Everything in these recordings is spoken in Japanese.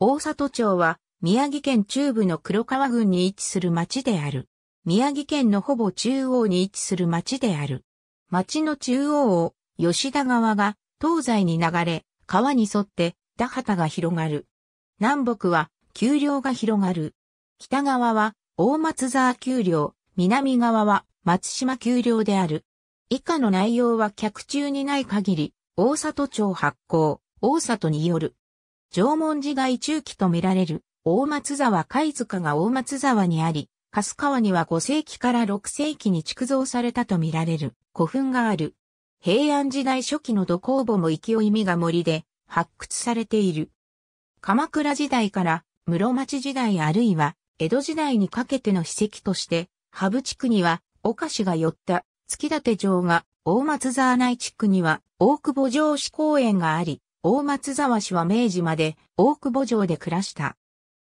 大里町は宮城県中部の黒川郡に位置する町である。宮城県のほぼ中央に位置する町である。町の中央を吉田川が東西に流れ、川に沿って田畑が広がる。南北は丘陵が広がる。北側は大松沢丘陵、南側は松島丘陵である。以下の内容は客中にない限り、大里町発行、大里による。縄文時代中期とみられる大松沢貝塚が大松沢にあり、粕川には5世紀から6世紀に築造されたとみられる古墳がある。平安時代初期の土工墓も勢いみが森で発掘されている。鎌倉時代から室町時代あるいは江戸時代にかけての史跡として、羽生地区にはお菓子が寄った月立城が、大松沢内地区には大久保城址公園があり、大松沢市は明治まで大久保城で暮らした。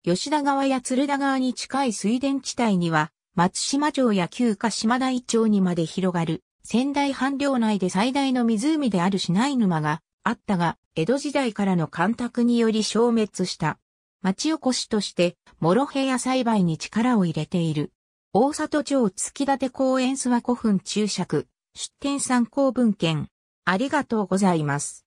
吉田川や鶴田川に近い水田地帯には、松島町や旧鹿島台町にまで広がる、仙台藩領内で最大の湖である市内沼があったが、江戸時代からの干拓により消滅した。町おこしとして、モロヘア栽培に力を入れている。大里町月立公園諏訪古墳注釈、出展参考文献。ありがとうございます。